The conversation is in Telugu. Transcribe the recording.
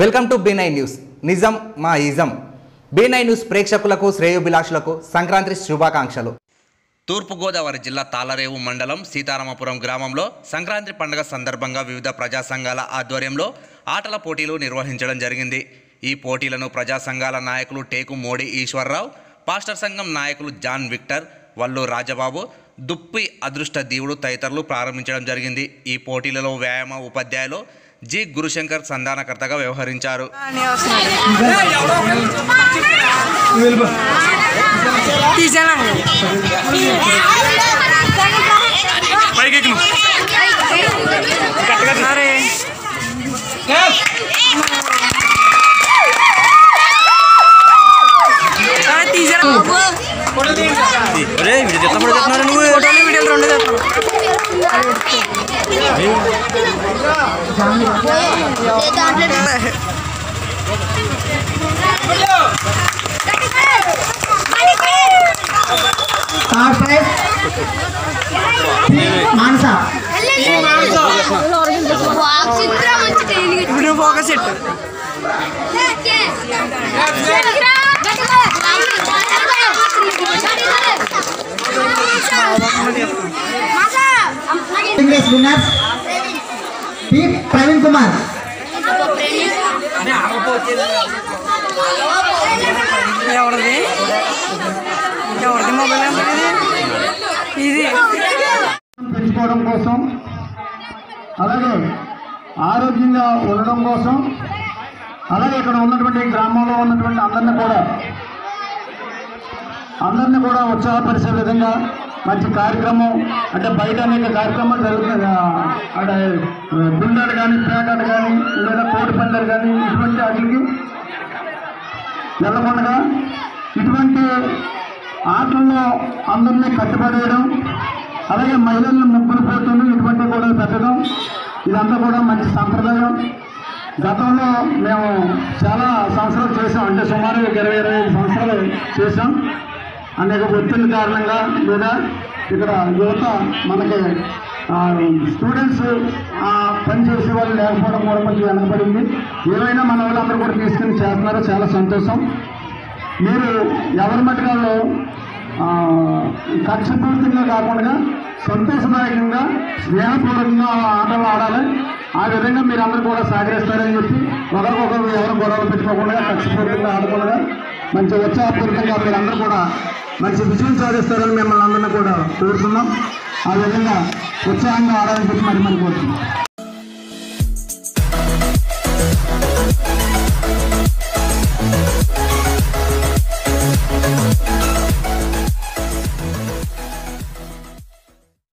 Welcome to B nine news నిజం మా ఈజం బీ నైన్ న్యూస్ ప్రేక్షకులకు శ్రేయోభిలాషులకు సంక్రాంతి శుభాకాంక్షలు. తూర్పుగోదావరి జిల్లా తాళరేవు మండలం సీతారామపురం గ్రామంలో సంక్రాంతి పండుగ సందర్భంగా వివిధ ప్రజా సంఘాల ఆధ్వర్యంలో ఆటల పోటీలు నిర్వహించడం జరిగింది. ఈ పోటీలను ప్రజా సంఘాల నాయకులు టేకు మోడీ ఈశ్వరరావు పాస్టర్ సంఘం నాయకులు జాన్ విక్టర్ వల్లు రాజబాబు దుప్పి అదృష్ట దీవుడు తదితరులు ప్రారంభించడం జరిగింది. ఈ పోటీలలో వ్యాయామ ఉపాధ్యాయులు జి గురుశంకర్ సంధానకర్తగా వ్యవహరించారు థర్డ్ మానస చిత్రం వచ్చి డైలీ ఇప్పుడు ఫోకస్ పెట్టు English winners P Praveen Kumar. ఇది. పెంచుకోవడం కోసం అలాగే ఆరోగ్యంగా ఉండడం కోసం అలాగే ఇక్కడ ఉన్నటువంటి గ్రామంలో ఉన్నటువంటి అందరిని కూడా అందరిని కూడా ఉత్సాహపరిచే విధంగా మంచి కార్యక్రమం అంటే బయట అనేక కార్యక్రమాలు జరుగుతున్నాయి. అక్కడ అంటే కానీ పేకాట కానీ లేదా కోడి పందాలు కానీ ఇటువంటి వాటికి వెళ్ళకుండా ఇటువంటి ఆటల్లో అందరినీ కట్టుబడేయడం అలాగే మహిళలను ముగ్గురు పోటీలు ఇటువంటి కూడా పెట్టడం ఇదంతా కూడా మంచి సంప్రదాయం. గతంలో మేము చాలా సంవత్సరాలు చేసాం అంటే సుమారు ఇరవై ఇరవై ఐదు సంవత్సరాలు చేసాం అనేక ఒత్తిడి కారణంగా లేదా ఇక్కడ యువత మనకి స్టూడెంట్స్ పని చేసే వాళ్ళు లేకపోవడం కూడా కొంచెం వెనకబడింది. ఏమైనా మన వాళ్ళందరూ కూడా తీసుకుని చేస్తున్నారో చాలా సంతోషం. మీరు ఎవరి మటుకాల్లో కక్షపూరితంగా కాకుండా సంతోషదాయకంగా స్నేహపూర్వకంగా ఆటలు ఆడాలి. ఆ విధంగా మీరు అందరూ కూడా సహకరిస్తారని చెప్పి ఒకరికొకరు ఎవరు గొడవలు పెట్టుకోకుండా కక్షపూరితంగా ఆడకుండా. మంచి ఉత్సాహపూరితంగా మీరందరూ కూడా మంచి విజయం సాధిస్తారని మిమ్మల్ని అందరినీ కూడా కోరుతున్నాం. ఆ విధంగా ఉత్సాహంగా ఆడాలని చెప్పి మరి మరి కోరుతున్నాం.